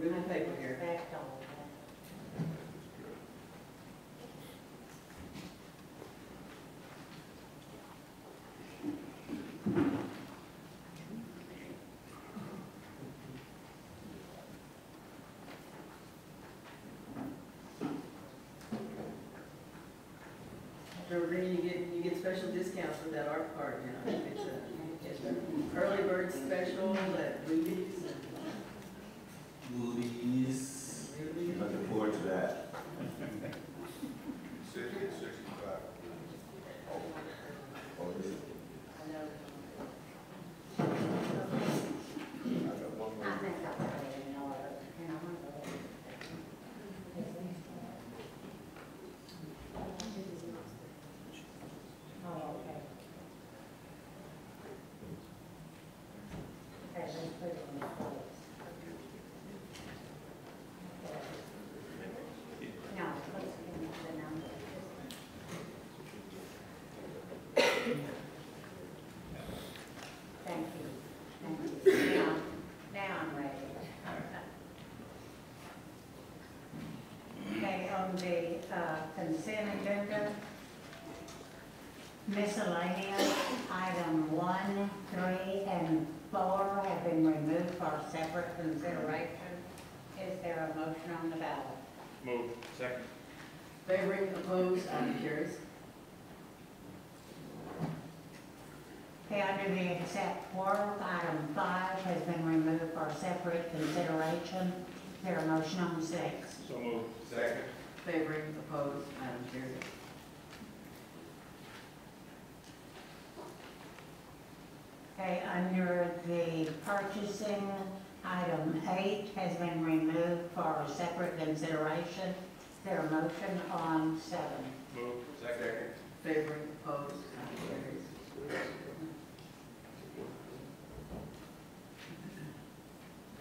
real paper here. Back. So then you get you get special discounts with that art card now. It's a, it's a early bird special Sixty-five. Oh. Oh, okay. Okay, in place. No, let's finish the number. Thank you, thank you. Now, now I'm ready. Okay, on the uh, consent agenda, miscellaneous, item one, three, and four have been removed for separate consideration. Is there a motion on the ballot? Move. Second. Favoring, opposed, item carries. Okay, under the except for, item five has been removed for separate consideration. Is there a motion on six? So move. Second. Favoring, opposed, item carries. Okay, under the purchasing, item eight has been removed for separate consideration. Is there a motion on seven? Move. Second. Favoring, opposed, item carries.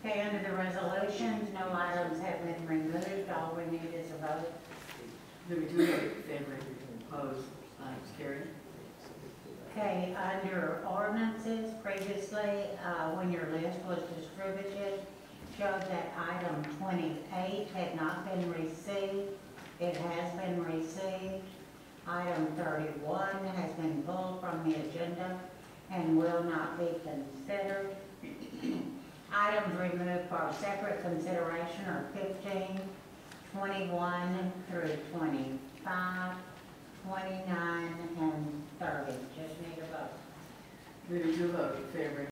Okay, under the resolutions, no items have been removed. All we need is a vote. Number two, opposed, items carried. Okay, under ordinances, previously, uh, when your list was distributed, showed that item twenty-eight had not been received. It has been received. Item thirty-one has been pulled from the agenda and will not be considered. Items removed for separate consideration are 15, 21 through 25, 29, and 30. Just need a vote. Number two, vote favoring,